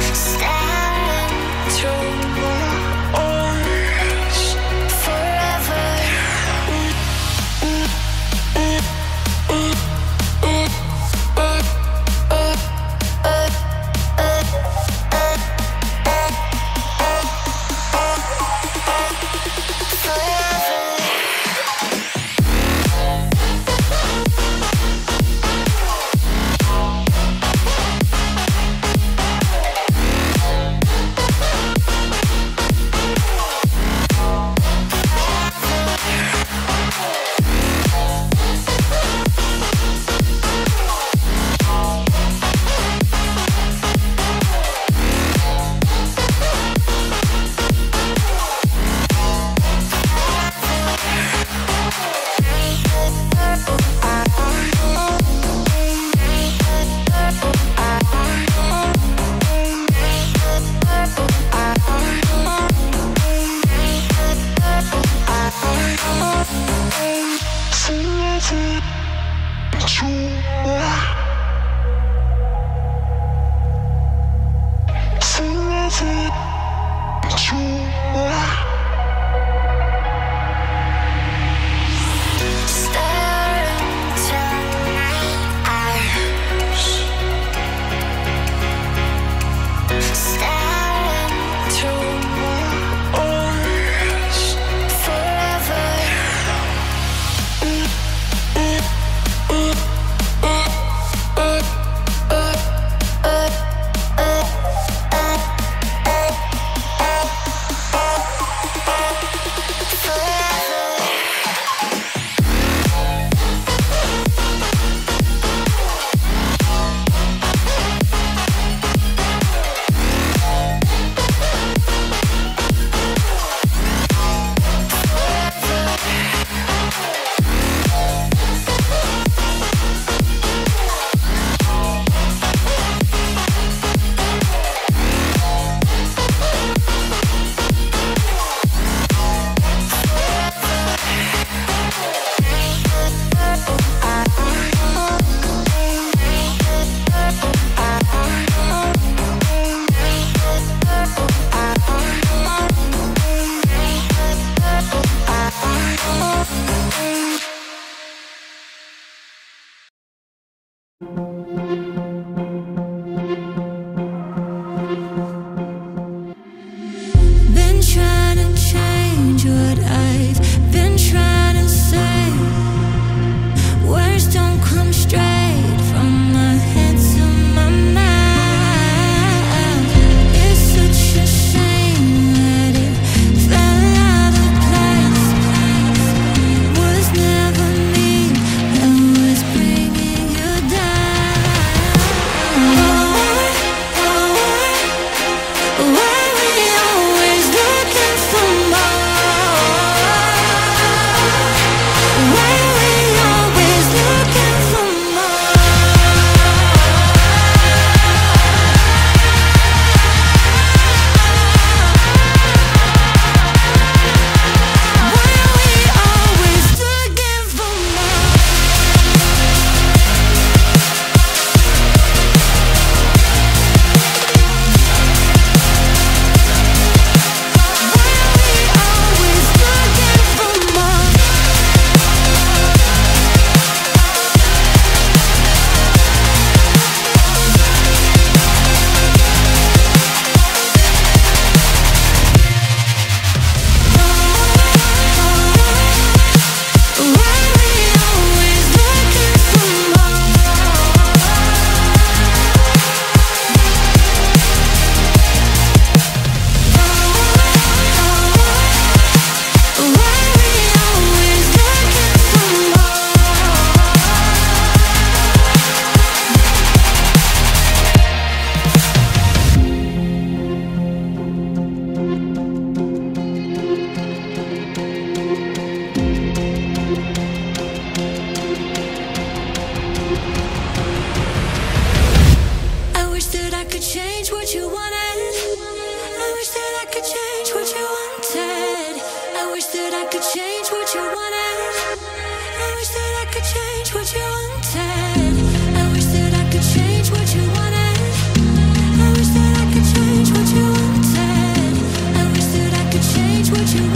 Stop. to I wish that I could change what you wanted. I wish that I could change what you wanted. I wish that I could change what you wanted. I wish that I could change what you wanted. I wish that I could change what you wanted.